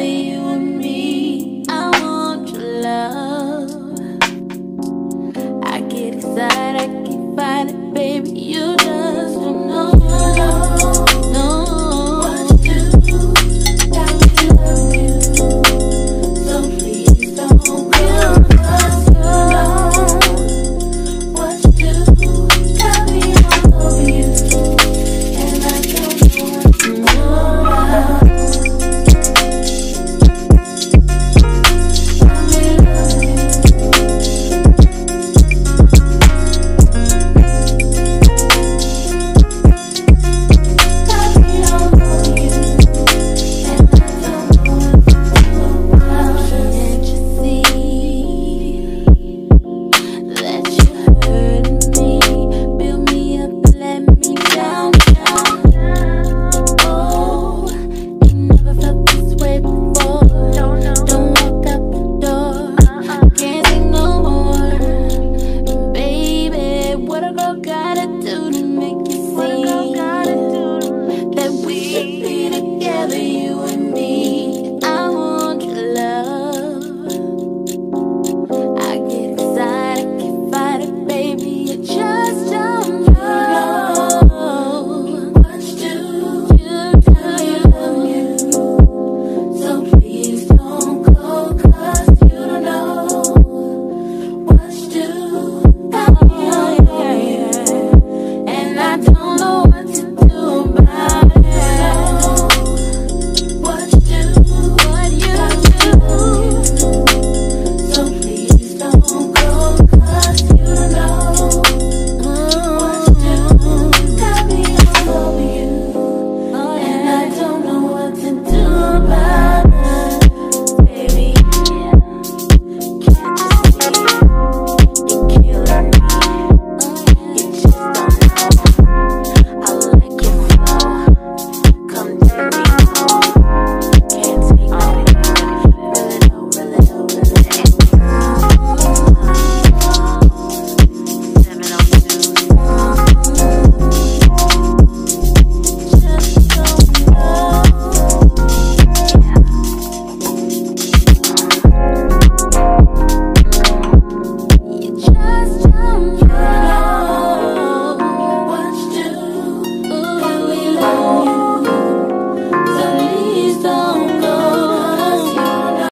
you and me. I want your love. I get excited, I keep fighting, baby. You